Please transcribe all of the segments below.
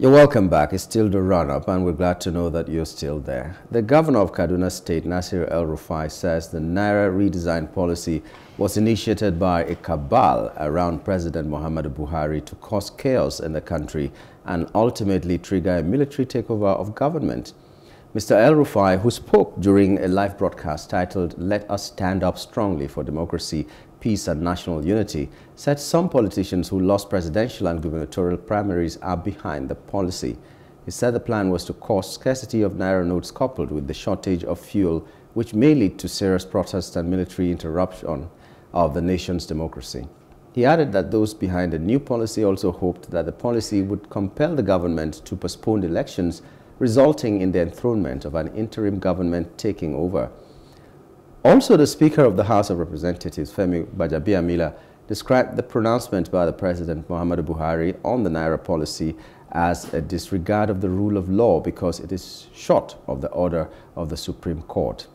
You're welcome back. It's still the run-up, and we're glad to know that you're still there. The governor of Kaduna State, Nasir El-Rufai, says the Naira redesign policy was initiated by a cabal around President Muhammadu Buhari to cause chaos in the country and ultimately trigger a military takeover of government. Mr. El-Rufai, who spoke during a live broadcast titled Let Us Stand Up Strongly for Democracy, peace and national unity, said some politicians who lost presidential and gubernatorial primaries are behind the policy. He said the plan was to cause scarcity of naira notes coupled with the shortage of fuel, which may lead to serious protests and military interruption of the nation's democracy. He added that those behind the new policy also hoped that the policy would compel the government to postpone elections, resulting in the enthronement of an interim government taking over. Also, the Speaker of the House of Representatives, Femi Gbajabiamila, described the pronouncement by the President Muhammadu Buhari on the Naira policy as a disregard of the rule of law because it is short of the order of the Supreme Court.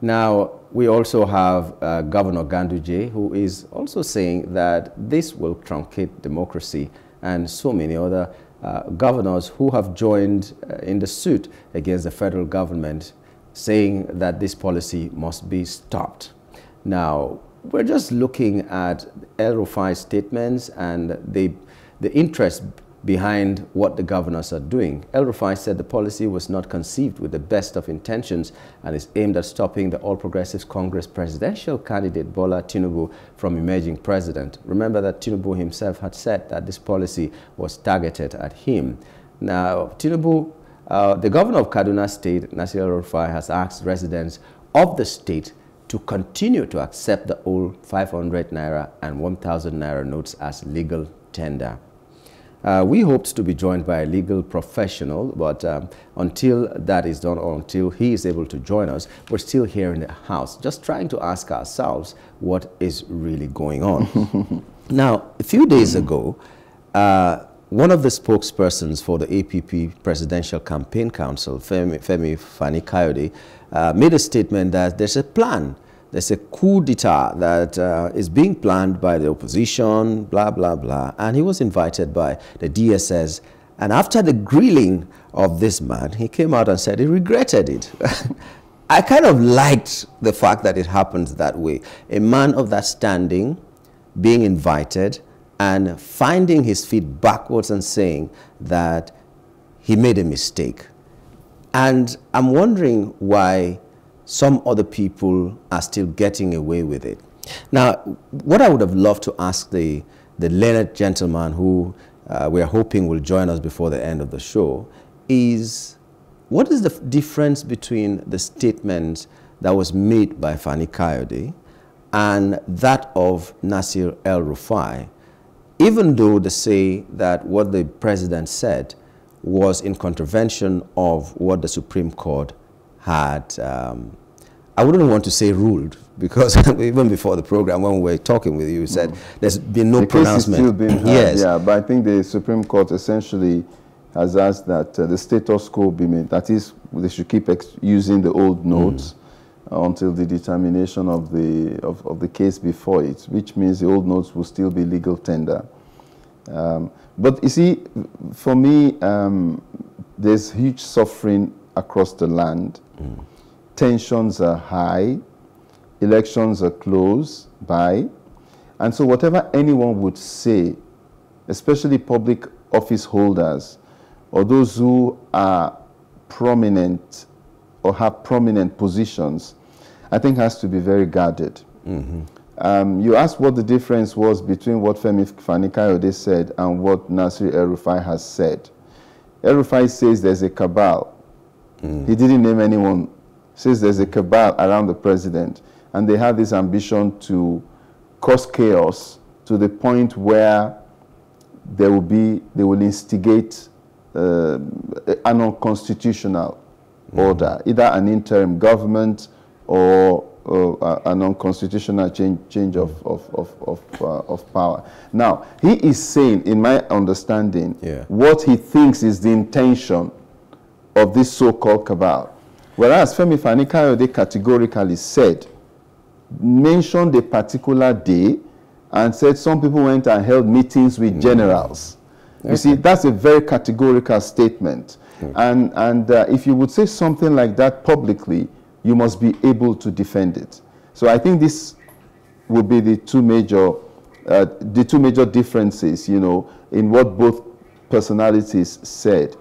Now, we also have uh, Governor Ganduje, who is also saying that this will truncate democracy and so many other uh, governors who have joined uh, in the suit against the federal government saying that this policy must be stopped. Now, we're just looking at El Rufai's statements and the, the interest behind what the governors are doing. El Rufai said the policy was not conceived with the best of intentions and is aimed at stopping the All Progressives Congress presidential candidate Bola Tinubu from emerging president. Remember that Tinubu himself had said that this policy was targeted at him. Now, Tinubu uh, the governor of Kaduna State, Nasir Rufai, has asked residents of the state to continue to accept the old 500 naira and 1000 naira notes as legal tender. Uh, we hoped to be joined by a legal professional, but um, until that is done or until he is able to join us, we're still here in the house, just trying to ask ourselves what is really going on. now, a few days ago, uh, one of the spokespersons for the APC Presidential Campaign Council, Femi, Femi Fani Kayode, uh, made a statement that there's a plan, there's a coup d'etat that uh, is being planned by the opposition, blah, blah, blah. And he was invited by the DSS. And after the grilling of this man, he came out and said he regretted it. I kind of liked the fact that it happened that way. A man of that standing being invited, and finding his feet backwards and saying that he made a mistake. And I'm wondering why some other people are still getting away with it. Now, what I would have loved to ask the, the learned gentleman who uh, we are hoping will join us before the end of the show is what is the difference between the statement that was made by Fani Kayode and that of Nasir El-Rufai even though they say that what the president said was in contravention of what the Supreme Court had, um, I wouldn't want to say ruled, because even before the program, when we were talking with you, you said mm. there's been no the pronouncement. still being heard, yes. Yeah, but I think the Supreme Court essentially has asked that uh, the status quo be made. That is, they should keep using the old notes. Mm until the determination of the, of, of the case before it, which means the old notes will still be legal tender. Um, but you see, for me, um, there's huge suffering across the land. Mm. Tensions are high. Elections are close by. And so whatever anyone would say, especially public office holders or those who are prominent or have prominent positions, I think has to be very guarded. Mm -hmm. um, you asked what the difference was between what Femi Fani Kayode said and what Nasir El-Rufai has said. El-Rufai says there's a cabal. Mm. He didn't name anyone. Says there's a cabal around the president, and they have this ambition to cause chaos to the point where there will be, they will instigate uh, an unconstitutional mm. order, either an interim government or uh, an unconstitutional change, change of, of, of, of, uh, of, power. Now, he is saying, in my understanding, yeah. what he thinks is the intention of this so-called cabal. Whereas Femi Fani-Kayode categorically said, mentioned a particular day and said some people went and held meetings with mm. generals. Okay. You see, that's a very categorical statement. Okay. And, and uh, if you would say something like that publicly, you must be able to defend it. So I think this would be the two major, uh, the two major differences, you know, in what both personalities said.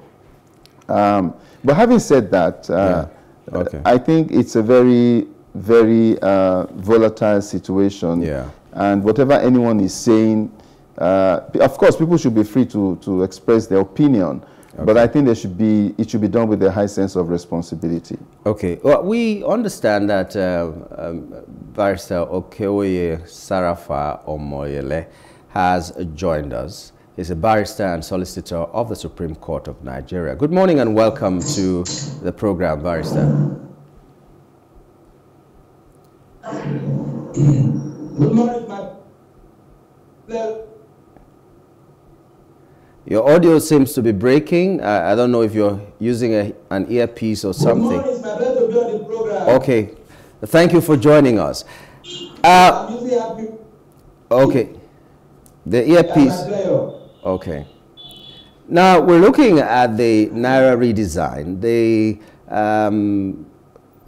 Um, but having said that, uh, yeah. okay. I think it's a very, very uh, volatile situation. Yeah. And whatever anyone is saying, uh, of course, people should be free to, to express their opinion. Okay. But I think there should be, it should be done with a high sense of responsibility. Okay. Well, we understand that uh, um, Barrister Okewoye Sarafa Omoyele has joined us. He's a barrister and solicitor of the Supreme Court of Nigeria. Good morning and welcome to the program, Barrister. Good morning, my your audio seems to be breaking. Uh, I don't know if you're using a, an earpiece or something. Good morning, my to be on the program. Okay. Thank you for joining us. Uh, I'm using happy. Okay. The earpiece. Okay. Now we're looking at the Naira redesign. The um,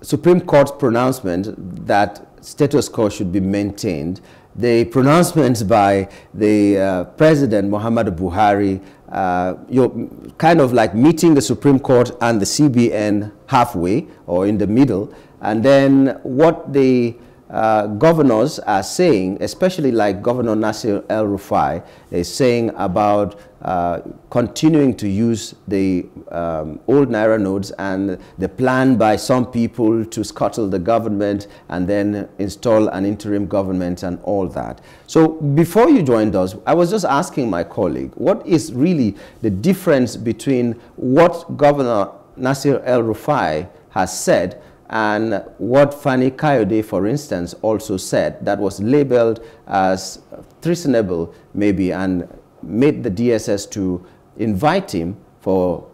Supreme Court's pronouncement that status quo should be maintained the pronouncements by the uh, President Muhammadu Buhari, uh, you're kind of like meeting the Supreme Court and the CBN halfway or in the middle, and then what the uh, governors are saying, especially like Governor Nasir El Rufai, is saying about uh, continuing to use the um, old Naira notes and the plan by some people to scuttle the government and then install an interim government and all that. So before you joined us, I was just asking my colleague, what is really the difference between what Governor Nasir El Rufai has said and what Fani Kayode, for instance, also said that was labeled as treasonable maybe and made the DSS to invite him for,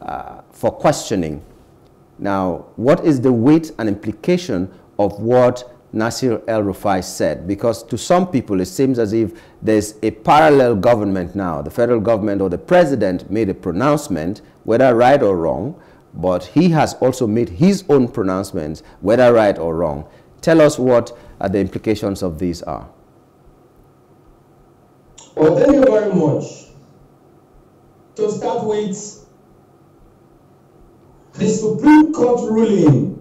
uh, for questioning. Now, what is the weight and implication of what Nasir El-Rufai said? Because to some people, it seems as if there's a parallel government now. The federal government or the president made a pronouncement, whether right or wrong, but he has also made his own pronouncements, whether right or wrong. Tell us what uh, the implications of these are. Well, thank you very much. To start with, the Supreme Court ruling,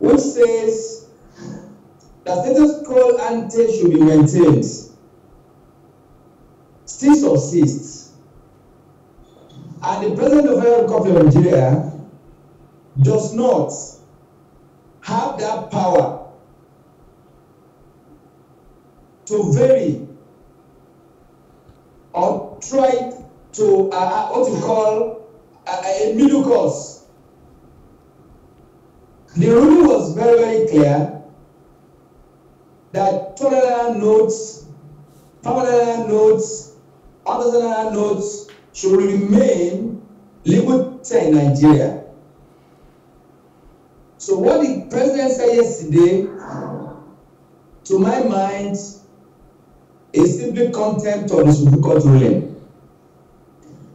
which says that status quo ante should be maintained, still subsists. And the President of the Republic of Nigeria does not have that power to vary or try to uh, uh, what you call uh, a middle course. The ruling was very, very clear that $200 notes, $500 notes, $1,000 notes should remain legal in Nigeria. So what the president said yesterday, to my mind, is simply contempt of the Supreme Court ruling.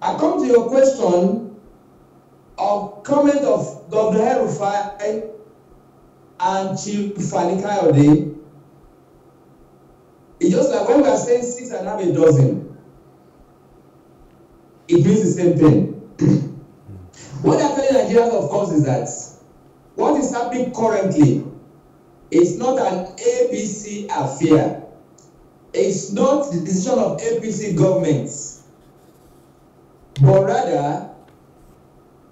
I come to your question of comment of Governor Herufai and Chief Fani Kayode. It's just like when we are saying six and half a dozen, it means the same thing. what I'm telling Nigerians, of course, is that what is happening currently is not an ABC affair it's not the decision of APC governments, but rather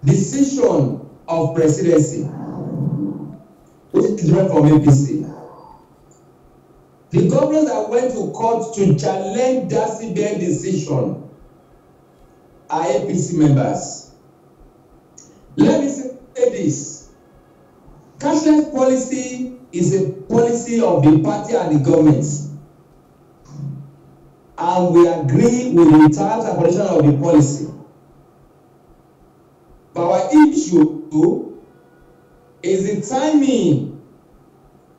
decision of presidency, which is different from APC. The governors that went to court to challenge that CBN decision are APC members. Let me say this. Cashless policy is a policy of the party and the government and we agree with the terms and of the policy. But our issue is the timing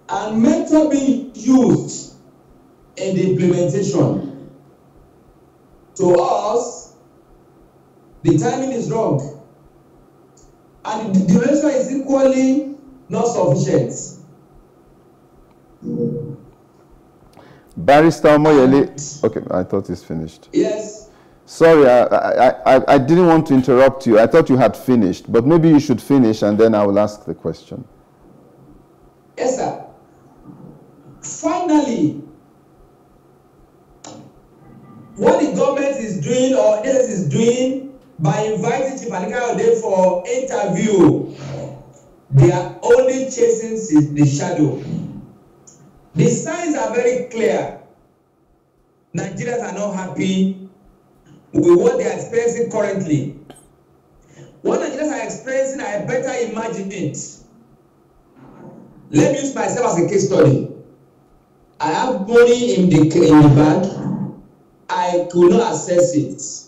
and method being used in the implementation. to us, the timing is wrong. And the duration is equally not sufficient. Barrister Omoyele, okay, I thought it's finished. Yes. Sorry, I, I, I, I didn't want to interrupt you. I thought you had finished, but maybe you should finish and then I will ask the question. Yes, sir. Finally, what the government is doing or DSS is doing by inviting Chief Alikayode for interview, they are only chasing the shadow. The signs are very clear. Nigerians are not happy with what they are experiencing currently. What Nigerians are experiencing, I better imagine it. Let me use myself as a case study. I have money in the in the bank. I could not access it.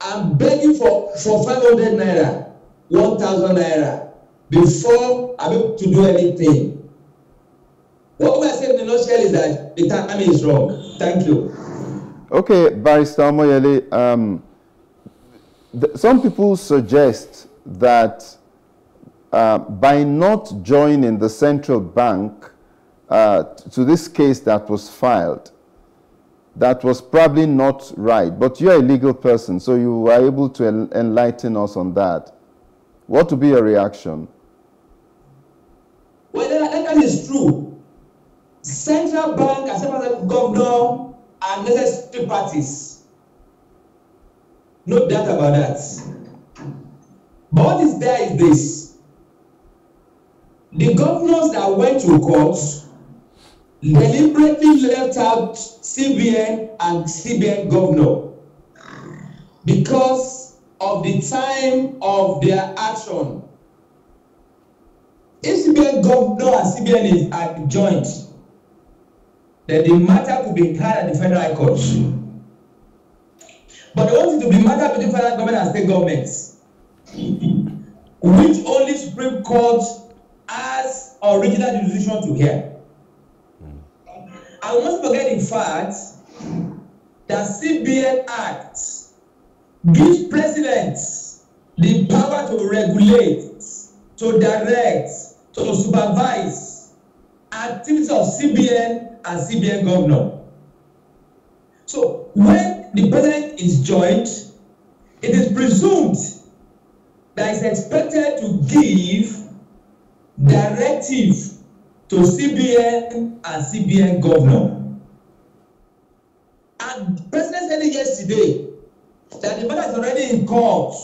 I'm begging for for five hundred naira, one thousand naira before I'm able to do anything. What we are saying in the nutshell is that the timing is wrong. Thank you. Okay, Barrister Moyele, um, some people suggest that uh, by not joining the central bank uh, to this case that was filed, that was probably not right. But you're a legal person, so you were able to enlighten us on that. What would be your reaction? Well, that, is true. Central bank as well as governor are necessary parties. No doubt about that. But what is there is this. The governors that went to court deliberately left out CBN and CBN governor because of the time of their action. If CBN governor and CBN is are joint, then the matter could be heard at the federal high court. But they want it to be matter between federal government and state governments, which only Supreme Court has original jurisdiction to hear. I must forget the fact that CBN Act gives presidents the power to regulate, to direct, to supervise activities of CBN and CBN governor. So when the president is joined, it is presumed that is expected to give directive to CBN and CBN governor. And president said yesterday that the matter is already in court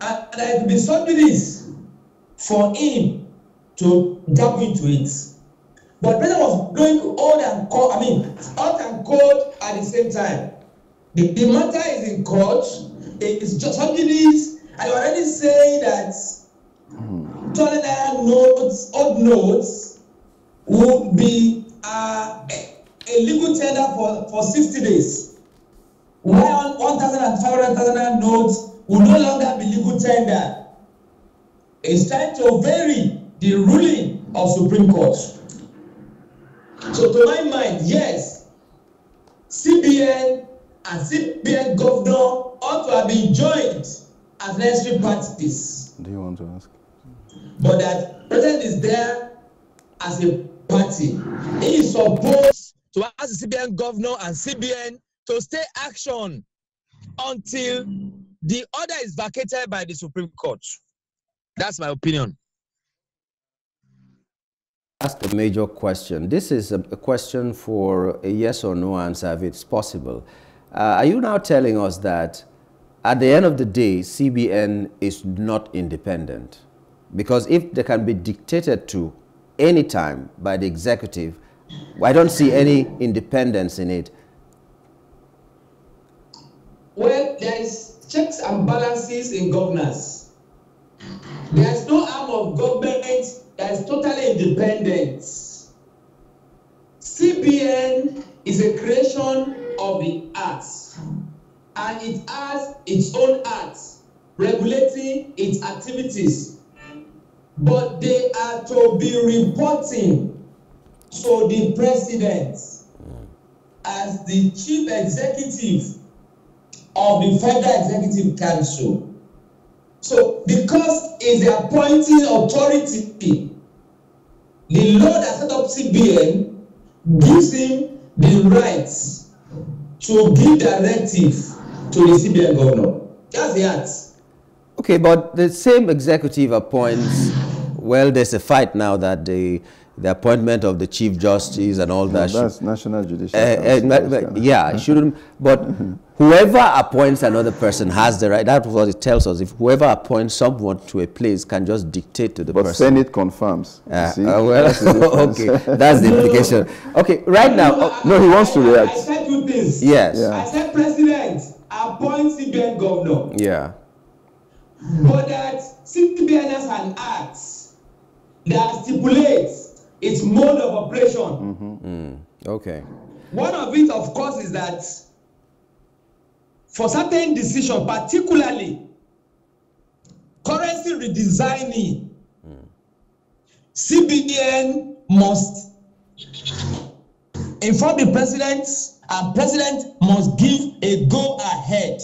and there will be subsidies for him to tap into it. But Peter was going old and cold, I mean, hot and cold at the same time. The, the matter is in court. It is just subsidies. I already say that twenty naira notes, odd notes, would be uh, a, legal tender for, for sixty days. Hundred thousand notes will no longer be legal tender. It's time to vary the ruling of Supreme Court. So to my mind, yes, CBN and CBN governor ought to have been joined as necessary parties. Do you want to ask? But that president is there as a party. He is supposed to ask the CBN governor and CBN to stay action until the order is vacated by the Supreme Court. That's my opinion ask a major question. This is a, question for a yes or no answer if it's possible. Uh, are you now telling us that at the end of the day, CBN is not independent? Because if they can be dictated to any time by the executive, I don't see any independence in it. Well, there is checks and balances in governance. There is no arm of government that is totally independent. CBN is a creation of the arts and it has its own arts regulating its activities but they are to be reporting to the president as the chief executive of the Federal Executive Council. So, because it's the appointing authority, the law that set up CBN gives him the rights to give directive to the CBN governor. That's the act. Okay, but the same executive appoints, well, there's a fight now that the the appointment of the chief justice and all that. No, that's national judicial. Uh, uh, yeah, it shouldn't. But whoever appoints another person has the right. That's what it tells us. If whoever appoints someone to a place can just dictate to the but person. But Senate confirms. Uh, well, that's okay, that's the implication. Okay, right now. Oh, no, he wants to react. I said two things. Yes. Yeah. I said president appoint CBN governor. Yeah. But that CBN has an act that stipulates its mode of operation. Mm-hmm. Mm, okay. One of it, of course, is that for certain decisions, particularly currency redesigning, CBN must inform the president and president must give a go ahead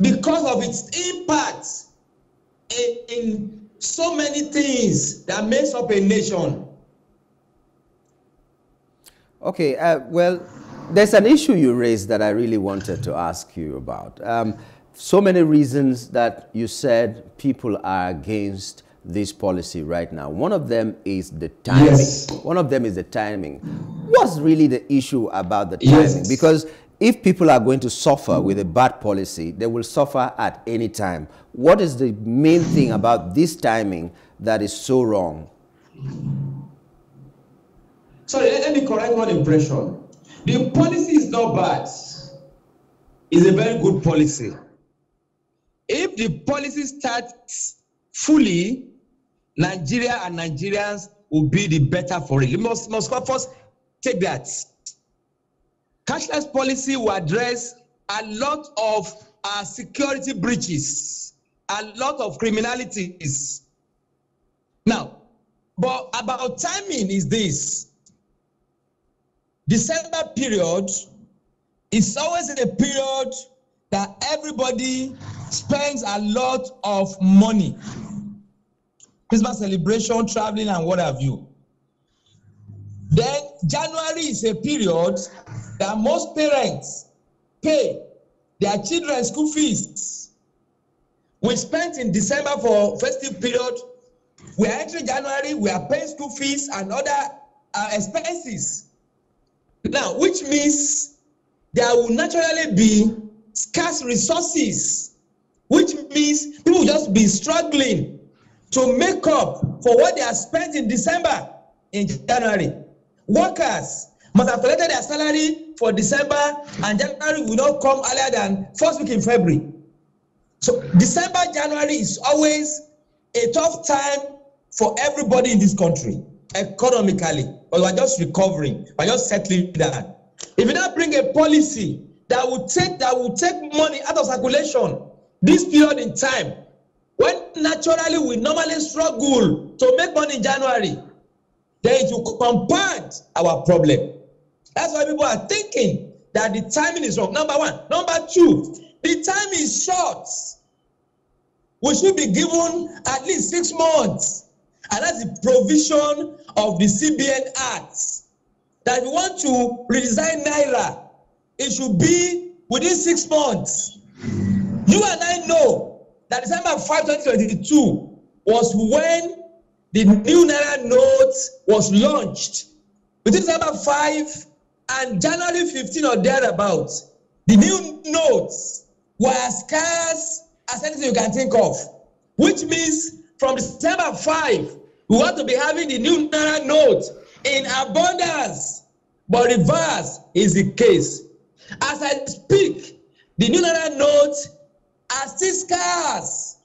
because of its impact in, in so many things that makes up a nation. Okay, uh, well, there's an issue you raised that I really wanted to ask you about. Um, so many reasons that you said people are against this policy right now. One of them is the timing. Yes. One of them is the timing. What's really the issue about the timing? Yes. Because if people are going to suffer with a bad policy, they will suffer at any time. What is the main thing about this timing that is so wrong? Sorry, let, me correct one impression. The policy is not bad. It's a very good policy. If the policy starts fully, Nigeria and Nigerians will be the better for it. You must, must first take that. Cashless policy will address a lot of uh, security breaches, a lot of criminalities. Now, but about timing is this. December period is always a period that everybody spends a lot of money. Christmas celebration, traveling, and what have you. Then January is a period that most parents pay their children school fees. We spent in December for festive period. We are entering January, we are paying school fees and other uh, expenses. Now, which means there will naturally be scarce resources, which means people just be struggling to make up for what they have spent in December in January. Workers must have collected their salary for December, and January will not come earlier than first week in February. So December, January is always a tough time for everybody in this country economically, but we're just recovering, we're just settling down. If you now bring a policy that will take that will take money out of circulation this period in time, when naturally we normally struggle to make money in January, then it will compound our problem. That's why people are thinking that the timing is wrong. Number one. Number two, the time is short. We should be given at least six months. And that's the provision of the CBN Act. That you want to redesign Naira, it should be within six months. You and I know that December 5, 2022 was when the new Naira note was launched. Between December 5 and January 15 or thereabouts, the new notes were as scarce as anything you can think of, which means from December 5, we want to be having the new Naira note in abundance, but reverse is the case. As I speak, the new Naira note are still scarce.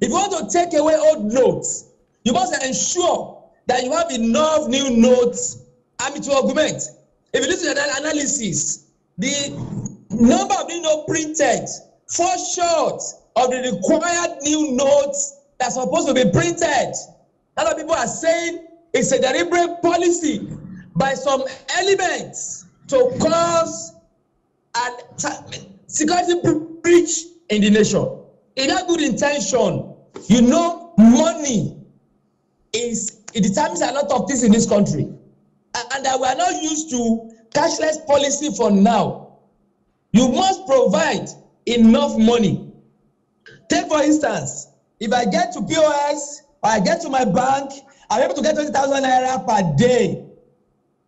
If you want to take away old notes, you must ensure that you have enough new notes and it will augment. If you listen to that analysis, the number of new notes printed fall short of the required new notes that's supposed to be printed. A lot of people are saying it's a deliberate policy by some elements to cause and security breach in the nation. In that good intention, you know, money is it determines a lot of things in this country, and that we are not used to cashless policy for now. You must provide enough money. Take for instance, if I get to POS or I get to my bank, I'm able to get 20,000 naira per day.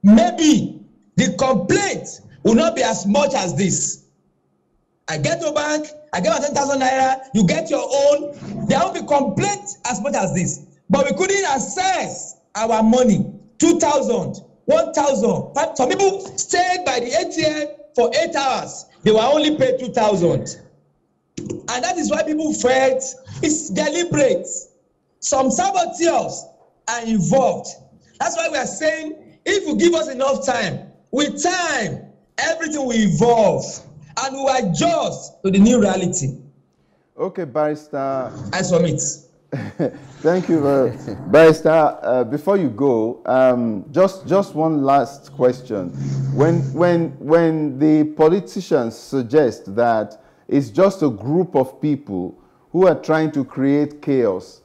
Maybe the complaint will not be as much as this. I get to bank, I get my 10,000 naira, you get your own. There won't be complaint as much as this. But we couldn't access our money. 2,000, 1,000. Some people stayed by the ATM for eight hours. They were only paid 2,000. And that is why people felt it's deliberate. Some saboteurs are involved. That's why we are saying if you give us enough time, with time, everything will evolve and we will adjust to the new reality. Okay, Barrister. I submit. Thank you, very Barrister. Uh, before you go, um, just just one last question. When when when the politicians suggest that it's just a group of people who are trying to create chaos,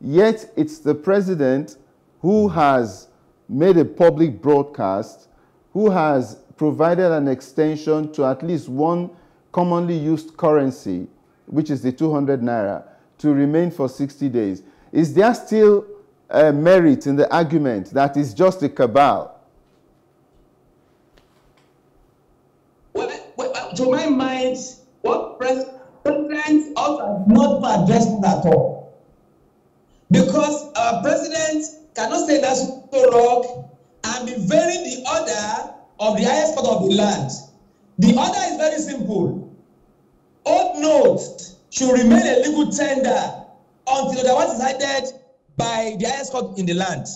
yet it's the president who has made a public broadcast, who has provided an extension to at least one commonly used currency, which is the 200 naira to remain for 60 days. Is there still a merit in the argument that it's just a cabal? Well, well, to my mind, what president also not addressed at all. Because our president cannot stay in that rock and be varying the order of the highest court of the land. The order is very simple. Old notes should remain a legal tender until the one decided by the highest court in the land.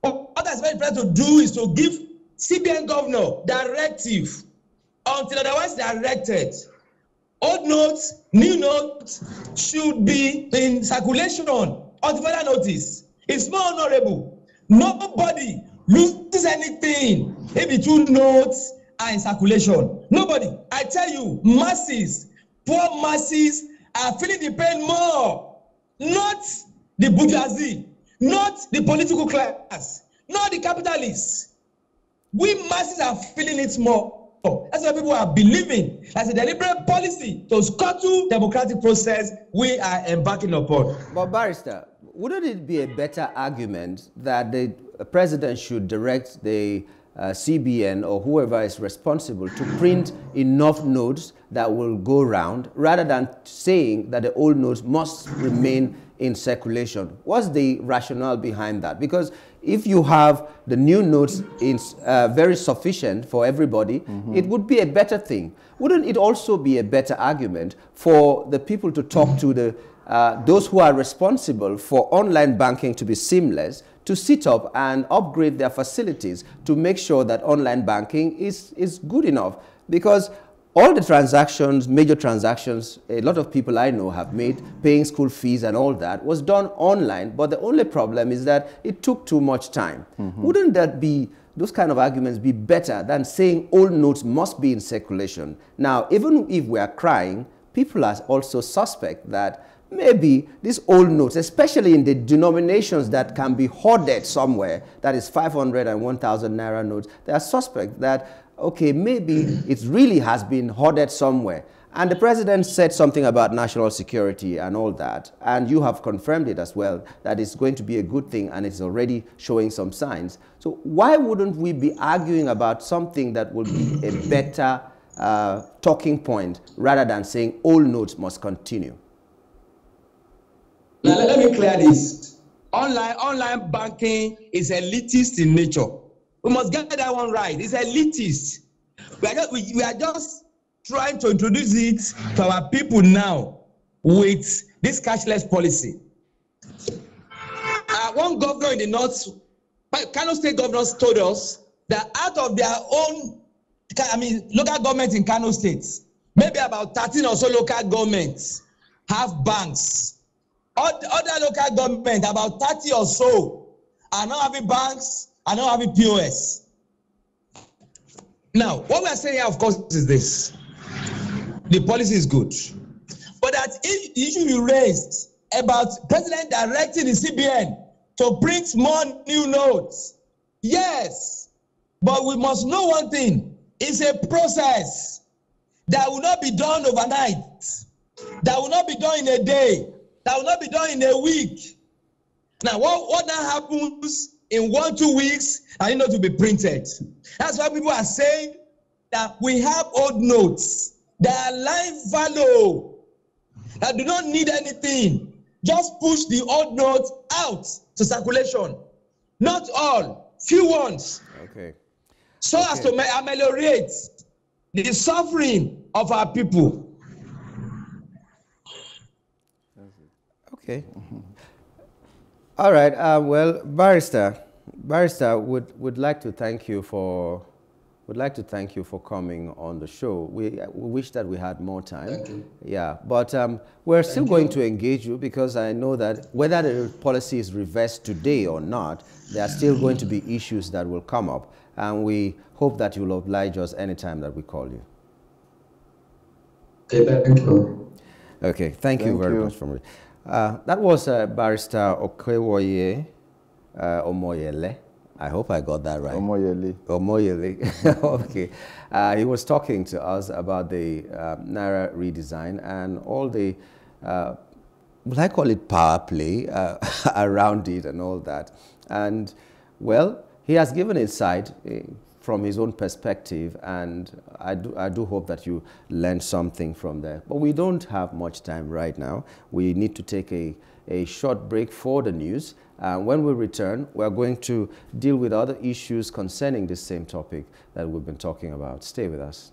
What that's very important to do is to give CBN governor directive until otherwise directed. Old notes, new notes should be in circulation until further notice. It's more honorable. Nobody loses anything if the two notes are in circulation. Nobody. I tell you, masses, poor masses are feeling the pain more. Not the bourgeoisie, not the political class, not the capitalists. We masses are feeling it more. That's why people are believing as a deliberate policy to scuttle democratic process we are embarking upon. But barrister, wouldn't it be a better argument that the president should direct the uh, CBN or whoever is responsible to print enough notes that will go around rather than saying that the old notes must remain in circulation. What's the rationale behind that? Because if you have the new notes in, uh, very sufficient for everybody, mm -hmm. it would be a better thing. Wouldn't it also be a better argument for the people to talk to the uh, those who are responsible for online banking to be seamless to sit up and upgrade their facilities to make sure that online banking is, is good enough. Because all the transactions, major transactions, a lot of people I know have made, paying school fees and all that, was done online. But the only problem is that it took too much time. Mm -hmm. Wouldn't that be, those kind of arguments be better than saying old notes must be in circulation? Now, even if we are crying, people are also suspect that maybe these old notes, especially in the denominations that can be hoarded somewhere, that is 500 and 1,000 naira notes, they are suspect that, okay, maybe it really has been hoarded somewhere. And the president said something about national security and all that, and you have confirmed it as well, that it's going to be a good thing and it's already showing some signs. So why wouldn't we be arguing about something that would be a better uh, talking point rather than saying all notes must continue? Now, let me clear this. Online, online banking is elitist in nature. We must get that one right. It's elitist. We are just, we, we are just trying to introduce it to our people now with this cashless policy. Uh, one governor in the north, Kano state governors told us that out of their own, I mean, local government in Kano state, maybe about 13 or so local governments have banks other local government about thirty or so are not having banks are not having pos now what we are saying here of course is this. The policy is good. But that issue you raised about president directing the CBN to print more new notes, yes, but we must know one thing: it's a process that will not be done overnight, that will not be done in a day, that will not be done in a week. Now, what, what now happens in one, two weeks and it not to be printed? That's why people are saying that we have old notes that are life value that do not need anything. Just push the old notes out to circulation. Not all, few ones. Okay. So okay. as to ameliorate the suffering of our people. Okay. All right. Uh, well, barrister, barrister would would like to thank you for would like to thank you for coming on the show. We, we wish that we had more time. Yeah, but um, we're thank still you. going to engage you because I know that whether the policy is reversed today or not, there are still going to be issues that will come up. And we hope that you'll oblige us anytime that we call you. Okay, thank you. Okay, thank, thank you very you. much for me. Uh, that was uh, Barrister Okewoye uh, Omoyele. I hope I got that right. Omoyele. Omoyele. okay. Uh, he was talking to us about the uh, Naira redesign and all the, uh, will I call it power play uh, around it and all that. And, well, he has given insight from his own perspective, and I do, I do hope that you learn something from there. But we don't have much time right now. We need to take a, a short break for the news. Uh, when we return, we are going to deal with other issues concerning this same topic that we've been talking about. Stay with us.